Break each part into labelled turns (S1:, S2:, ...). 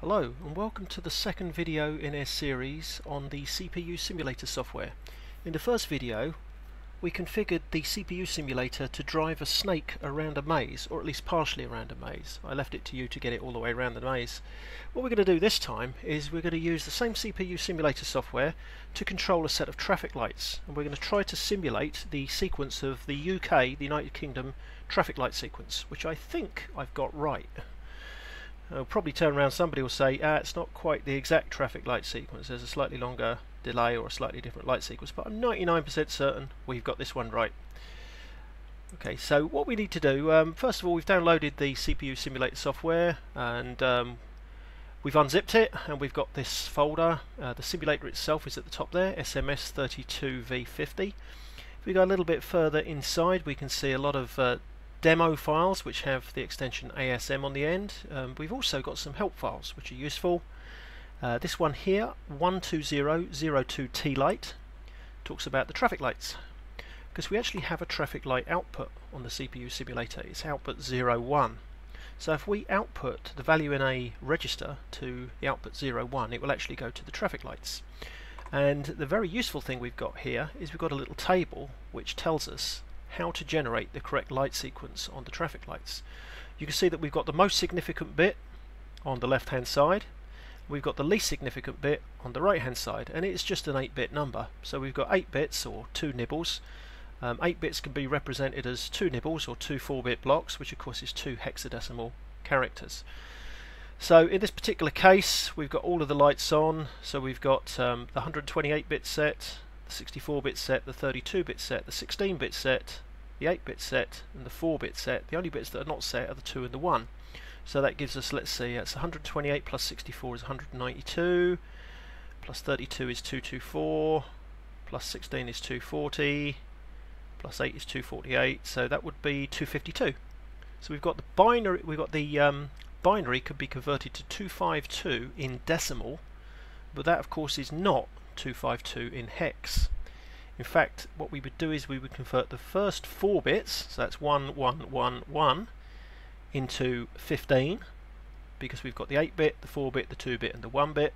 S1: Hello and welcome to the second video in our series on the CPU simulator software. In the first video we configured the CPU simulator to drive a snake around a maze, or at least partially around a maze. I left it to you to get it all the way around the maze. What we're going to do this time is we're going to use the same CPU simulator software to control a set of traffic lights. And we're going to try to simulate the sequence of the UK, the United Kingdom, traffic light sequence, which I think I've got right. I'll probably turn around, somebody will say, ah, it's not quite the exact traffic light sequence, there's a slightly longer delay or a slightly different light sequence, but I'm 99% certain we've got this one right. Okay, so what we need to do, um, first of all, we've downloaded the CPU simulator software and um, we've unzipped it and we've got this folder. Uh, the simulator itself is at the top there, SMS32V50. If we go a little bit further inside, we can see a lot of uh, demo files which have the extension ASM on the end. Um, we've also got some help files which are useful. Uh, this one here, 12002T-Light, talks about the traffic lights because we actually have a traffic light output on the CPU simulator. It's output 01. So if we output the value in a register to the output 01, it will actually go to the traffic lights. And the very useful thing we've got here is we've got a little table which tells us how to generate the correct light sequence on the traffic lights. You can see that we've got the most significant bit on the left hand side. We've got the least significant bit on the right hand side and it's just an 8 bit number. So we've got 8 bits or 2 nibbles. Um, 8 bits can be represented as 2 nibbles or 2 4 bit blocks which of course is 2 hexadecimal characters. So in this particular case we've got all of the lights on. So we've got um, the 128 bit set the 64 bit set the 32 bit set the 16 bit set the 8-bit set and the 4-bit set. The only bits that are not set are the 2 and the 1. So that gives us, let's see, it's 128 plus 64 is 192, plus 32 is 224, plus 16 is 240, plus 8 is 248, so that would be 252. So we've got the binary, we've got the um, binary could be converted to 252 in decimal, but that of course is not 252 in hex. In fact, what we would do is we would convert the first four bits, so that's 1, 1, 1, 1, into 15, because we've got the 8-bit, the 4-bit, the 2-bit, and the 1-bit.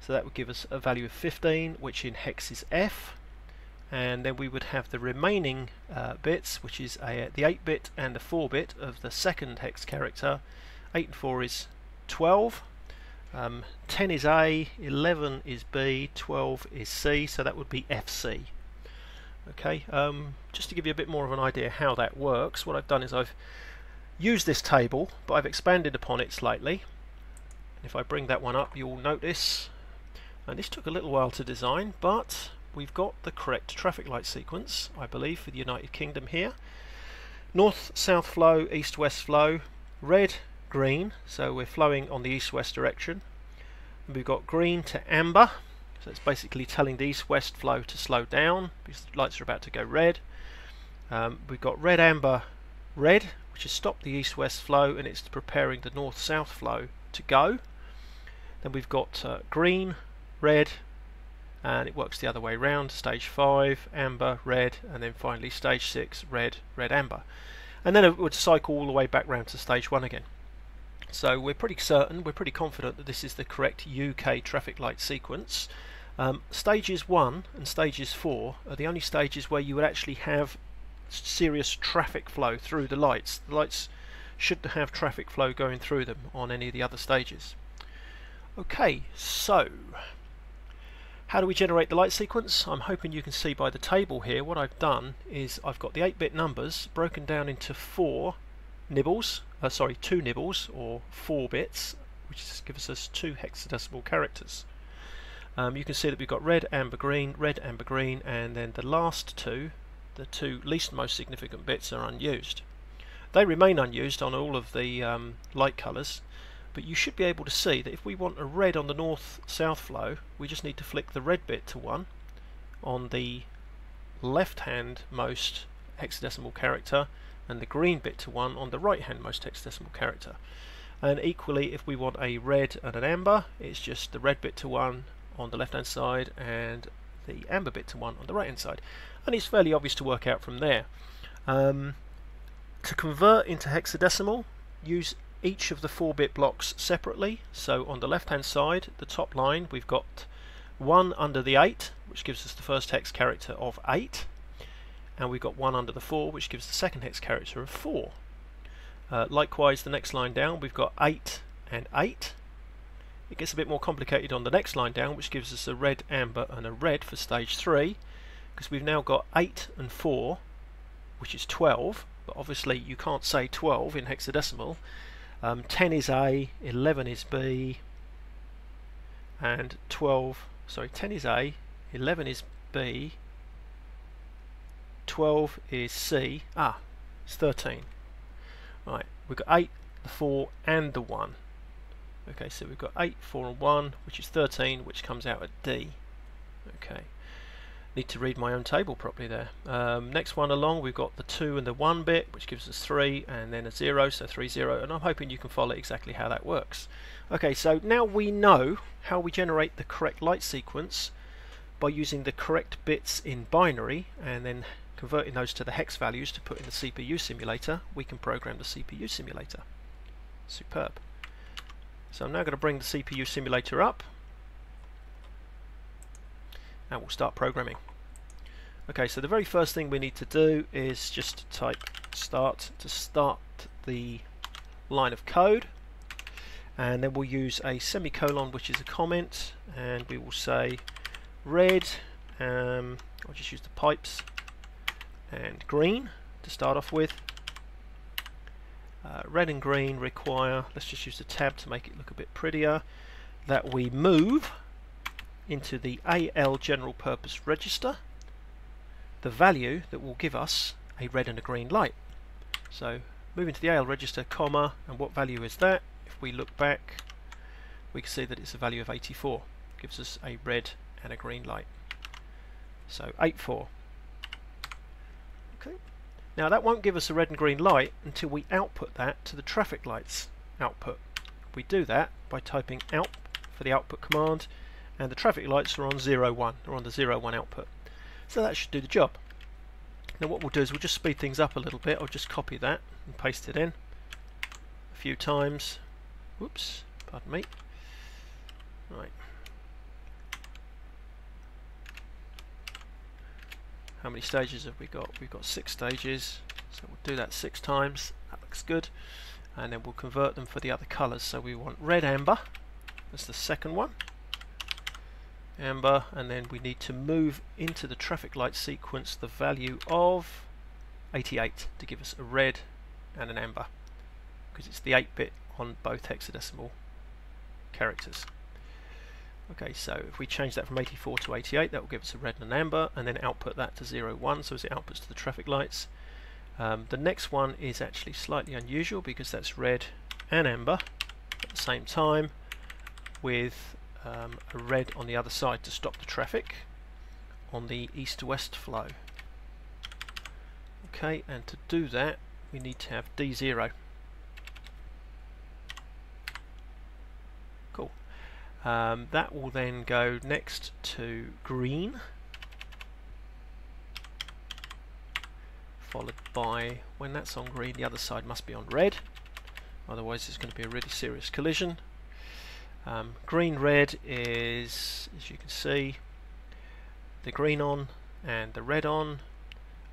S1: So that would give us a value of 15, which in hex is F. And then we would have the remaining uh, bits, which is a, the 8-bit and the 4-bit of the second hex character. 8 and 4 is 12. Um, 10 is A, 11 is B, 12 is C, so that would be FC. Okay, um, just to give you a bit more of an idea how that works, what I've done is I've used this table, but I've expanded upon it slightly. If I bring that one up, you'll notice, and this took a little while to design, but we've got the correct traffic light sequence, I believe, for the United Kingdom here. North-south flow, east-west flow, red, green, so we're flowing on the east-west direction. And we've got green to amber, so it's basically telling the east-west flow to slow down because the lights are about to go red. Um, we've got red, amber, red, which has stopped the east-west flow and it's preparing the north-south flow to go. Then we've got uh, green, red, and it works the other way around. Stage 5, amber, red, and then finally stage 6, red, red, amber. And then it would cycle all the way back round to stage 1 again. So we're pretty certain, we're pretty confident that this is the correct UK traffic light sequence. Um, stages 1 and stages 4 are the only stages where you would actually have serious traffic flow through the lights. The lights should have traffic flow going through them on any of the other stages. Okay, so how do we generate the light sequence? I'm hoping you can see by the table here what I've done is I've got the 8-bit numbers broken down into four nibbles, uh, sorry, two nibbles or four bits, which gives us two hexadecimal characters. Um, you can see that we've got red, amber, green, red, amber, green, and then the last two, the two least most significant bits are unused. They remain unused on all of the um, light colours, but you should be able to see that if we want a red on the north-south flow, we just need to flick the red bit to 1 on the left-hand most hexadecimal character and the green bit to 1 on the right-hand most hexadecimal character. And equally, if we want a red and an amber, it's just the red bit to 1 on the left hand side and the amber bit to 1 on the right hand side and it's fairly obvious to work out from there. Um, to convert into hexadecimal use each of the 4-bit blocks separately. So on the left hand side, the top line, we've got 1 under the 8, which gives us the first hex character of 8. And we've got 1 under the 4, which gives the second hex character of 4. Uh, likewise, the next line down, we've got 8 and 8. It gets a bit more complicated on the next line down, which gives us a red, amber, and a red for stage 3, because we've now got 8 and 4, which is 12, but obviously you can't say 12 in hexadecimal. Um, 10 is A, 11 is B, and 12, sorry, 10 is A, 11 is B, 12 is C, ah, it's 13. Right, we've got 8, the 4, and the 1. Okay, so we've got 8, 4, and 1, which is 13, which comes out at D. Okay need to read my own table properly there. Um, next one along we've got the 2 and the 1 bit which gives us 3 and then a 0 so 3 0 and I'm hoping you can follow exactly how that works. Okay so now we know how we generate the correct light sequence by using the correct bits in binary and then converting those to the hex values to put in the CPU simulator we can program the CPU simulator. Superb. So I'm now going to bring the CPU simulator up and we'll start programming. Okay, so the very first thing we need to do is just type start to start the line of code and then we'll use a semicolon which is a comment and we will say red um, I'll just use the pipes and green to start off with uh, red and green require let's just use the tab to make it look a bit prettier that we move into the AL general purpose register the value that will give us a red and a green light. So move into the AL register, comma, and what value is that? If we look back, we can see that it's a value of 84. Gives us a red and a green light. So 84. Now that won't give us a red and green light until we output that to the traffic lights output. We do that by typing out for the output command and the traffic lights are on 0, 1, or on the 0, 1 output. So that should do the job. Now what we'll do is we'll just speed things up a little bit. I'll just copy that and paste it in a few times. Whoops, pardon me. Right. How many stages have we got? We've got six stages. So we'll do that six times. That looks good. And then we'll convert them for the other colours. So we want red amber. That's the second one amber and then we need to move into the traffic light sequence the value of 88 to give us a red and an amber because it's the 8-bit on both hexadecimal characters. Okay, so if we change that from 84 to 88, that will give us a red and an amber, and then output that to 0, 1, so as it outputs to the traffic lights. Um, the next one is actually slightly unusual because that's red and amber at the same time with um, a red on the other side to stop the traffic on the east to west flow. Okay, and to do that we need to have D0. Um, that will then go next to green, followed by, when that's on green, the other side must be on red, otherwise it's going to be a really serious collision. Um, green red is, as you can see, the green on and the red on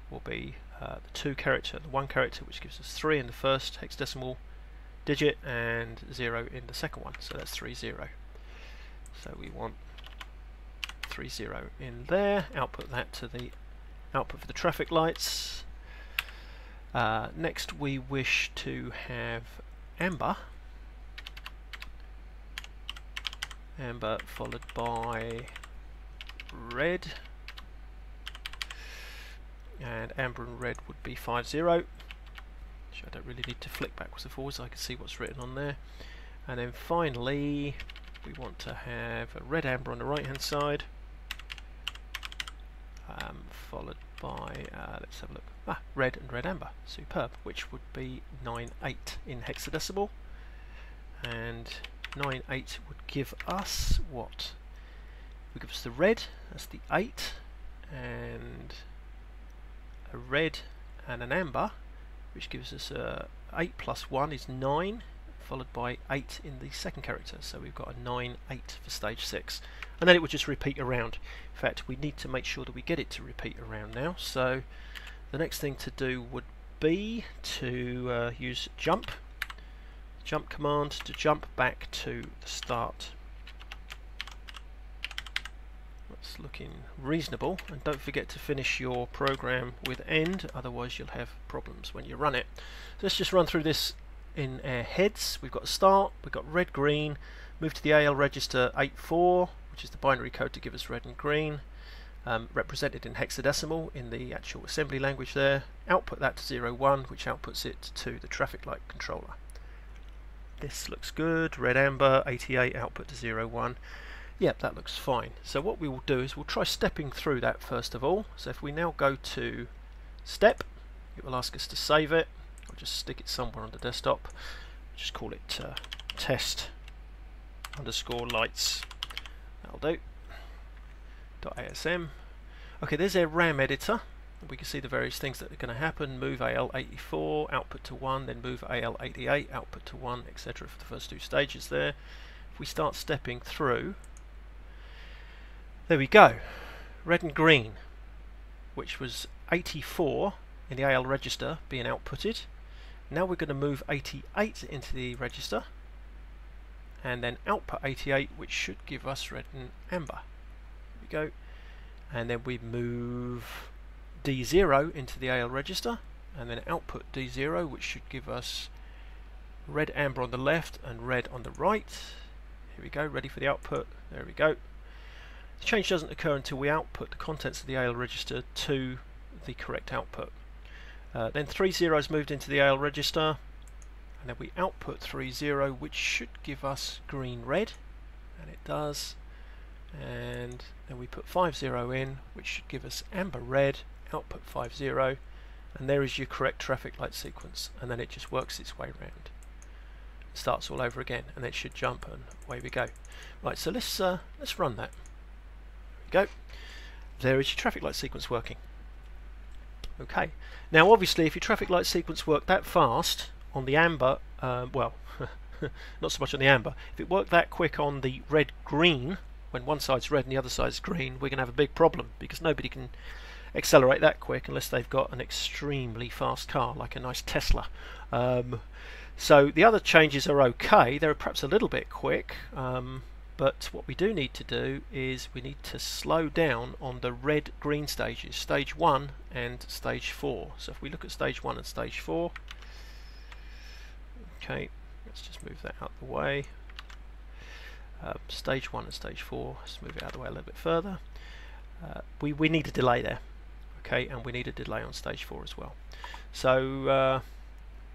S1: will be uh, the two character, the one character which gives us three in the first hexadecimal digit and zero in the second one, so that's three zero. So we want three zero in there. Output that to the output for the traffic lights. Uh, next, we wish to have amber. Amber followed by red. And amber and red would be 5 0 which I don't really need to flick backwards and forwards. I can see what's written on there. And then finally we want to have a red amber on the right hand side um, followed by uh, let's have a look. Ah red and red amber. Superb. Which would be 9 8 in hexadecimal. And 9, 8 would give us what? Would give us the red, that's the 8, and a red and an amber, which gives us a 8 plus 1 is 9 followed by 8 in the second character. So we've got a 9, 8 for stage 6. And then it would just repeat around. In fact, we need to make sure that we get it to repeat around now. So the next thing to do would be to uh, use jump. Jump command to jump back to the start that's looking reasonable and don't forget to finish your program with end otherwise you'll have problems when you run it. So let's just run through this in our heads. We've got start, we've got red green, move to the AL register 84 which is the binary code to give us red and green um, represented in hexadecimal in the actual assembly language there. Output that to 01 which outputs it to the traffic light controller. This looks good, red amber 88 output to 01 Yep, that looks fine. So what we will do is we'll try stepping through that first of all. So if we now go to step, it will ask us to save it. I'll just stick it somewhere on the desktop. Just call it uh, test underscore lights. That'll do. .asm. Okay, there's our RAM editor. We can see the various things that are going to happen. Move AL84, output to 1, then move AL88, output to 1, etc. for the first two stages there. If we start stepping through, there we go. Red and green, which was 84 in the AL register being outputted. Now we're going to move 88 into the register and then output 88 which should give us red and amber. We go. And then we move D0 into the AL register and then output D0 which should give us red amber on the left and red on the right. Here we go, ready for the output. There we go. The change doesn't occur until we output the contents of the AL register to the correct output. Uh, then three zeros moved into the AL register. And then we output 30 which should give us green red. And it does. And then we put 50 in which should give us amber red. Output 50 and there is your correct traffic light sequence. And then it just works its way around it starts all over again. And it should jump and away we go. Right so let's uh, let's run that. Go. There is your traffic light sequence working. Okay. Now obviously if your traffic light sequence worked that fast on the amber, uh, well, not so much on the amber, if it worked that quick on the red-green, when one side's red and the other side's green, we're going to have a big problem because nobody can accelerate that quick unless they've got an extremely fast car like a nice Tesla. Um, so the other changes are okay. They're perhaps a little bit quick. Um, but what we do need to do is we need to slow down on the red green stages stage 1 and stage 4 so if we look at stage 1 and stage 4 okay let's just move that out the way. Uh, stage 1 and stage 4 let's move it out the way a little bit further. Uh, we, we need a delay there okay and we need a delay on stage 4 as well. So uh,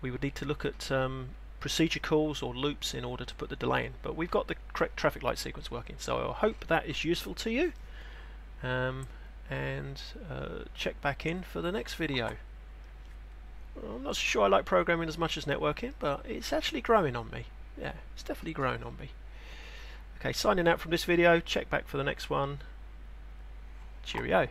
S1: we would need to look at um, procedure calls or loops in order to put the delay in. But we've got the correct traffic light sequence working, so I hope that is useful to you. Um, and uh, check back in for the next video. I'm not sure I like programming as much as networking, but it's actually growing on me. Yeah, it's definitely growing on me. Okay, signing out from this video. Check back for the next one. Cheerio.